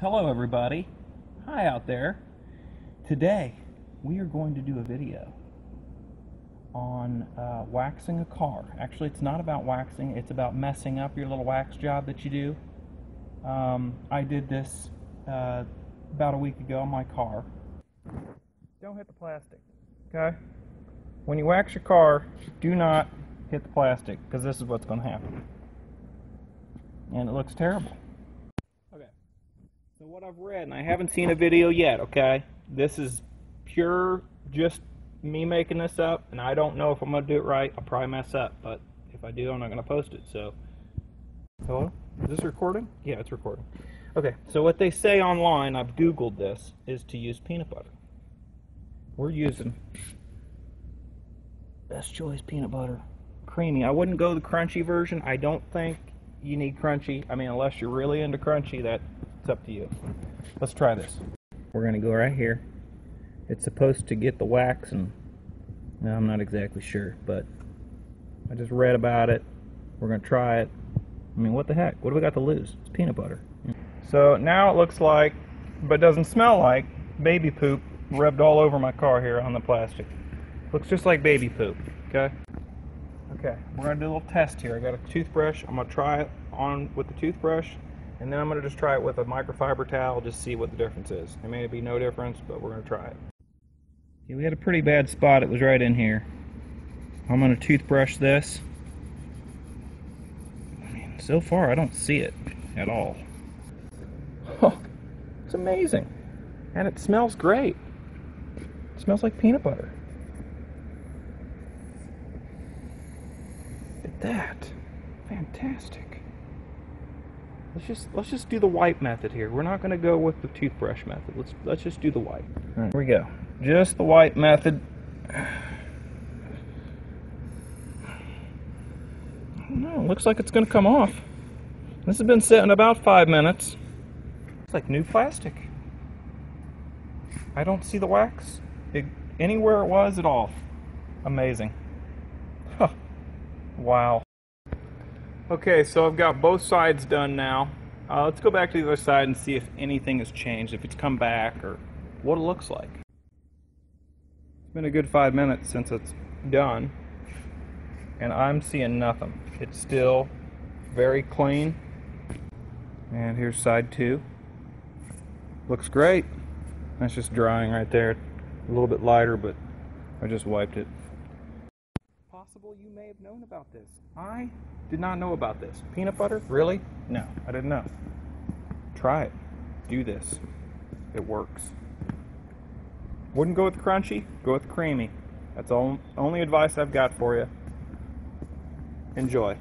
Hello, everybody. Hi out there. Today, we are going to do a video on uh, waxing a car. Actually, it's not about waxing, it's about messing up your little wax job that you do. Um, I did this uh, about a week ago on my car. Don't hit the plastic, okay? When you wax your car, do not hit the plastic because this is what's going to happen. And it looks terrible. So what I've read, and I haven't seen a video yet, okay? This is pure just me making this up, and I don't know if I'm going to do it right. I'll probably mess up, but if I do, I'm not going to post it, so... Hello? Is this recording? Yeah, it's recording. Okay, so what they say online, I've Googled this, is to use peanut butter. We're using Best Choice peanut butter. Creamy. I wouldn't go the crunchy version. I don't think you need crunchy. I mean, unless you're really into crunchy, that's up to you. Let's try this. We're going to go right here. It's supposed to get the wax, and well, I'm not exactly sure, but I just read about it. We're going to try it. I mean, what the heck? What do we got to lose? It's peanut butter. So now it looks like, but doesn't smell like, baby poop rubbed all over my car here on the plastic. Looks just like baby poop, okay? Okay, we're gonna do a little test here. I got a toothbrush. I'm gonna try it on with the toothbrush, and then I'm gonna just try it with a microfiber towel, just see what the difference is. It may be no difference, but we're gonna try it. Okay, we had a pretty bad spot. It was right in here. I'm gonna toothbrush this. I mean, so far I don't see it at all. Oh, it's amazing. And it smells great. It smells like peanut butter. Look at that. Fantastic. Let's just let's just do the wipe method here. We're not going to go with the toothbrush method. Let's let's just do the wipe. All right, here we go. Just the wipe method. No, looks like it's going to come off. This has been sitting about five minutes. It's like new plastic. I don't see the wax it, anywhere it was at all. Amazing. Huh. Wow. Okay, so I've got both sides done now. Uh, let's go back to the other side and see if anything has changed, if it's come back, or what it looks like. It's been a good five minutes since it's done, and I'm seeing nothing. It's still very clean. And here's side two. Looks great. That's just drying right there. A little bit lighter, but I just wiped it. Possible you may have known about this. I did not know about this. Peanut butter? Really? No, I didn't know. Try it. Do this. It works. Wouldn't go with crunchy, go with creamy. That's all only advice I've got for you. Enjoy.